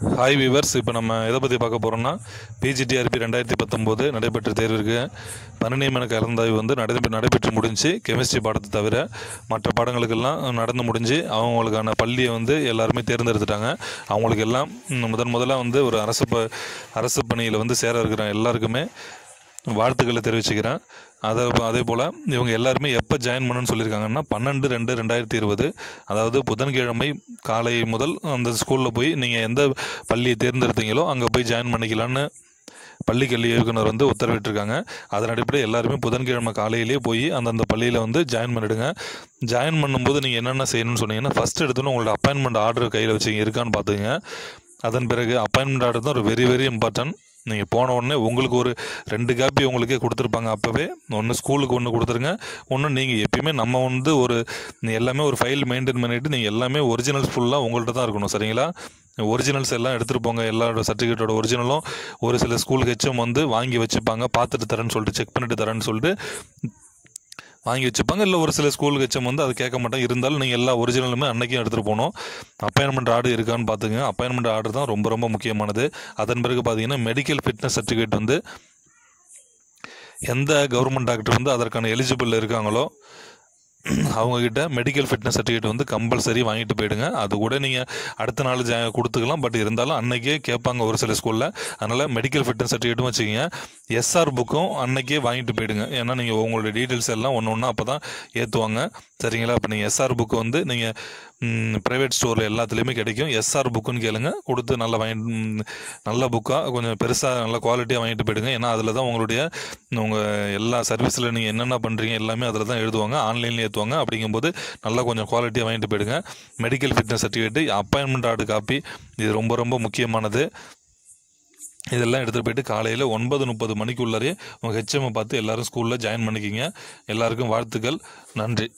Hi viewers இப்போ நம்ம எதை பற்றி பார்க்க போகிறோம்னா பிஜிடிஆர்பி ரெண்டாயிரத்தி பத்தொம்போது நடைபெற்ற தேர்விற்கு பணி கலந்தாய்வு வந்து நடை நடைபெற்று முடிஞ்சு கெமிஸ்ட்ரி பாடத்தை தவிர மற்ற பாடங்களுக்கெல்லாம் நடந்து முடிஞ்சு அவங்களுக்கான பள்ளியை வந்து எல்லாருமே தேர்ந்தெடுத்துட்டாங்க. அவங்களுக்கு எல்லாம் முதன் முதலாக வந்து ஒரு அரசு ப அரசு பணியில் வந்து சேர இருக்கிற எல்லாருக்குமே வாழ்த்துக்களை தெரிவிச்சுக்கிறேன். அதை அதே போல் இவங்க எல்லாருமே எப்போ ஜாயின் பண்ணணும்னு சொல்லியிருக்காங்கன்னா பன்னெண்டு ரெண்டு ரெண்டாயிரத்தி இருபது அதாவது புதன்கிழமை காலை முதல் அந்த ஸ்கூலில் போய் நீங்கள் எந்த பள்ளியை தேர்ந்தெடுத்தீங்களோ அங்கே போய் ஜாயின் பண்ணிக்கலான்னு பள்ளி கல்வி இயக்குனர் வந்து உத்தரவிட்டிருக்காங்க. அதன் அடிப்படையில் எல்லாருமே புதன்கிழமை காலையிலேயே போய் அந்தந்த பள்ளியில் வந்து ஜாயின் பண்ணிடுங்க. ஜாயின் பண்ணும்போது நீங்கள் என்னென்ன செய்யணும்னு சொன்னீங்கன்னா ஃபஸ்ட் எடுத்தோன்னே உங்களோட அப்பாயின்மெண்ட் ஆர்டர் கையில் வச்சு இருக்கான்னு பார்த்துங்க அதன் பிறகு அப்பாயின்மெண்ட் ஆர்டர் தான் ஒரு வெரி வெரி இம்பார்ட்டன்ட் நீங்கள் போன உடனே உங்களுக்கு ஒரு ரெண்டு காப்பி உங்களுக்கே கொடுத்துருப்பாங்க அப்போவே. ஒன்று ஸ்கூலுக்கு ஒன்று கொடுத்துருங்க. ஒன்று நீங்கள் எப்பயுமே நம்ம வந்து ஒரு எல்லாமே ஒரு ஃபைல் மெயின்டைன் பண்ணிவிட்டு நீங்கள் எல்லாமே ஒரிஜினல்ஸ் ஃபுல்லாக உங்கள்கிட்ட தான் இருக்கணும் சரிங்களா? ஒரிஜினல்ஸ் எல்லாம் எடுத்துகிட்டு போங்க எல்லாரோட சர்டிஃபிகேட்டோட ஒரிஜினலும் ஒரு சில ஸ்கூலுக்கு ஹெச்எம் வந்து வாங்கி வச்சுப்பாங்க பார்த்துட்டு தரேன்னு சொல்லிட்டு செக் பண்ணிட்டு தரேன்னு சொல்லிட்டு வாங்கி வச்சுப்பாங்க இல்லை ஒரு சில ஸ்கூலுக்கு வச்சம் வந்து அது கேட்க மாட்டோம் இருந்தாலும் நீங்கள் எல்லா ஒரிஜினலுமே அன்றைக்கும் எடுத்துகிட்டு போகணும். அப்பாயின்மெண்ட் ஆர்டர் இருக்கான்னு பார்த்துங்க. அப்பாயின்மெண்ட் ஆர்டர் தான் ரொம்ப ரொம்ப முக்கியமானது. அதன் பிறகு பார்த்தீங்கன்னா மெடிக்கல் ஃபிட்னஸ் சர்டிஃபிகேட் வந்து எந்த கவர்மெண்ட் டாக்டர் வந்து அதற்கான எலிஜிபிள் இருக்காங்களோ அவங்கக்கிட்ட மெடிக்கல் ஃபிட்னஸ் சர்டிஃபிகேட் வந்து கம்பல்சரி வாங்கிட்டு போயிடுங்க. அது கூட நீங்கள் அடுத்த நாள் ஜா கொடுத்துக்கலாம். பட் இருந்தாலும் அன்றைக்கே கேட்பாங்க ஒரு சில ஸ்கூலில் அதனால் மெடிக்கல் ஃபிட்னஸ் சர்டிஃபிகேட்டும் வச்சுக்கிங்க. எஸ்ஆர் புக்கும் அன்னைக்கே வாங்கிட்டு போயிடுங்க. ஏன்னா நீங்கள் உங்களோட டீட்டெயில்ஸ் எல்லாம் ஒன்று ஒன்றா அப்போ தான் ஏற்றுவாங்க சரிங்களா இப்போ நீங்கள் எஸ்ஆர் புக்கு வந்து நீங்கள் ப்ரைவேட் ஸ்டோரில் எல்லாத்துலேயுமே கிடைக்கும். எஸ்ஆர் புக்குன்னு கேளுங்க. கொடுத்து நல்லா வாங்கி நல்ல புக்காக கொஞ்சம் பெருசாக நல்ல குவாலிட்டியாக வாங்கிட்டு போயிடுங்க. ஏன்னா அதில் தான் உங்களுடைய உங்கள் எல்லா சர்வீஸில் நீங்கள் என்னென்ன பண்ணுறீங்க எல்லாமே அதில் தான் எழுதுவாங்க. ஆன்லைன்லேயே ஏற்றுவாங்க அப்படிங்கும்போது நல்லா கொஞ்சம் குவாலிட்டியாக வாங்கிட்டு போயிடுங்க. Medical fitness certificate appointment order copy இது ரொம்ப ரொம்ப முக்கியமானது. இதெல்லாம் எடுத்துகிட்டு போயிட்டு காலையில் ஒன்பது முப்பது மணிக்குள்ளரே உங்கள் ஹெச்எம்மை பார்த்து எல்லாரும் ஸ்கூலில் ஜாயின் பண்ணிக்கிங்க. எல்லாருக்கும் வாழ்த்துக்கள். நன்றி.